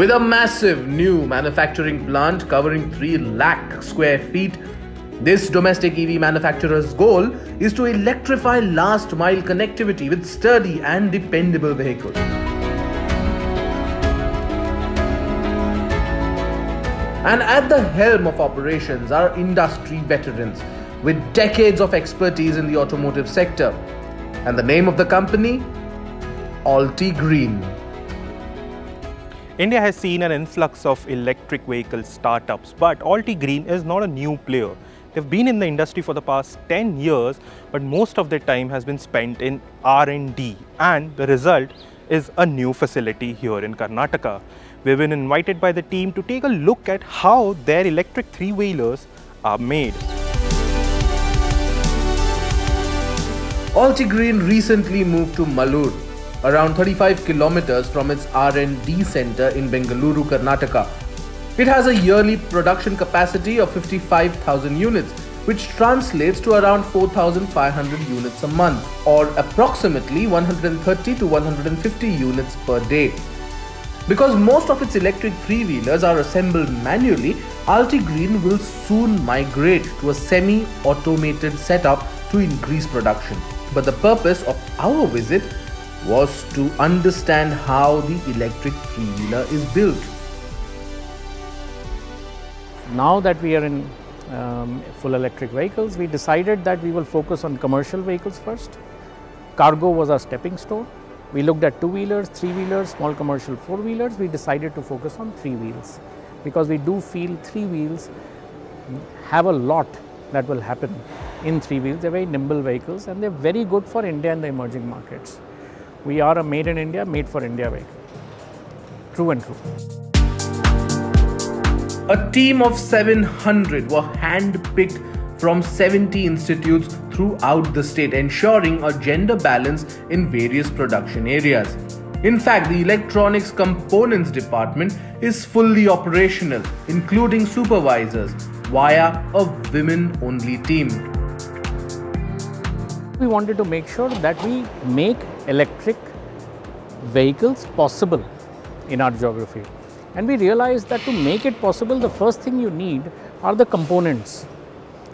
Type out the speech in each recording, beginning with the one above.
With a massive new manufacturing plant covering 3 lakh square feet, this domestic EV manufacturer's goal is to electrify last mile connectivity with sturdy and dependable vehicles. And at the helm of operations are industry veterans with decades of expertise in the automotive sector. And the name of the company? Altigreen. India has seen an influx of electric vehicle startups, but Altigreen is not a new player. They've been in the industry for the past 10 years, but most of their time has been spent in R&D and the result is a new facility here in Karnataka. We've been invited by the team to take a look at how their electric three-wheelers are made. Altigreen recently moved to Malur, around 35 kilometers from its R&D center in Bengaluru, Karnataka. It has a yearly production capacity of 55,000 units, which translates to around 4,500 units a month, or approximately 130 to 150 units per day. Because most of its electric three-wheelers are assembled manually, Altigreen will soon migrate to a semi-automated setup to increase production. But the purpose of our visit was to understand how the electric three-wheeler is built. Now that we are in um, full electric vehicles, we decided that we will focus on commercial vehicles first. Cargo was our stepping stone. We looked at two-wheelers, three-wheelers, small commercial four-wheelers. We decided to focus on three wheels because we do feel three wheels have a lot that will happen in three wheels. They're very nimble vehicles and they're very good for India and the emerging markets. We are a made in India, made for India vehicle. True and true. A team of 700 were hand-picked from 70 institutes throughout the state, ensuring a gender balance in various production areas. In fact, the electronics components department is fully operational, including supervisors, via a women only team. We wanted to make sure that we make electric vehicles possible in our geography. And we realized that to make it possible, the first thing you need are the components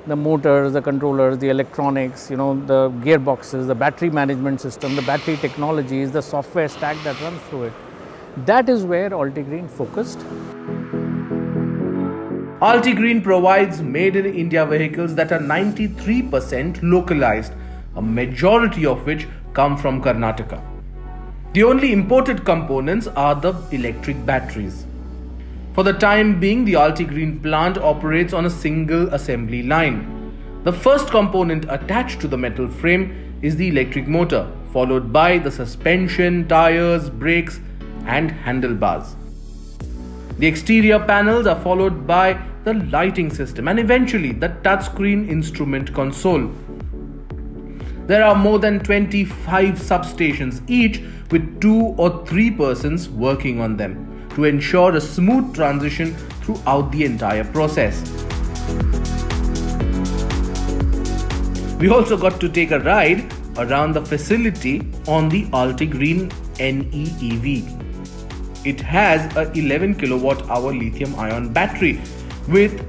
the motors, the controllers, the electronics, you know, the gearboxes, the battery management system, the battery technologies, the software stack that runs through it. That is where Altigreen focused. Altigreen provides made in India vehicles that are 93% localized, a majority of which come from Karnataka. The only imported components are the electric batteries. For the time being, the Altigreen plant operates on a single assembly line. The first component attached to the metal frame is the electric motor, followed by the suspension, tires, brakes, and handlebars. The exterior panels are followed by the lighting system and eventually the touchscreen instrument console. There are more than 25 substations, each with two or three persons working on them to ensure a smooth transition throughout the entire process. We also got to take a ride around the facility on the Altigreen NEEV. It has a 11 kilowatt hour lithium ion battery with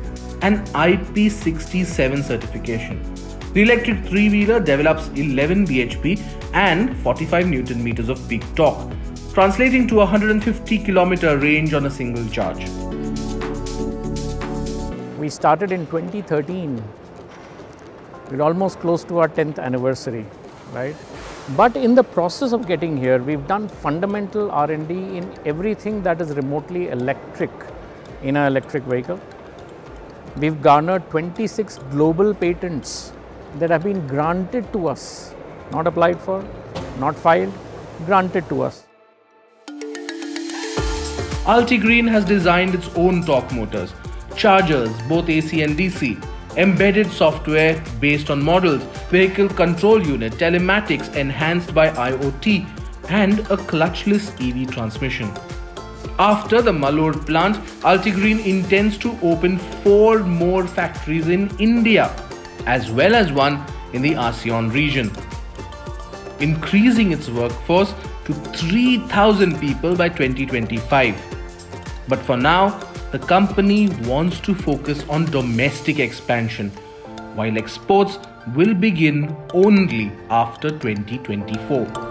an IP67 certification. The electric three-wheeler develops 11 bhp and 45 newton meters of peak torque, translating to 150 kilometer range on a single charge. We started in 2013. We're almost close to our 10th anniversary, right? But in the process of getting here, we've done fundamental R&D in everything that is remotely electric in an electric vehicle. We've garnered 26 global patents that have been granted to us, not applied for, not filed, granted to us. Altigreen has designed its own torque motors, chargers, both AC and DC, embedded software based on models, vehicle control unit, telematics enhanced by IoT, and a clutchless EV transmission. After the Malur plant, Altigreen intends to open four more factories in India, as well as one in the ASEAN region, increasing its workforce to 3,000 people by 2025. But for now, the company wants to focus on domestic expansion, while exports will begin only after 2024.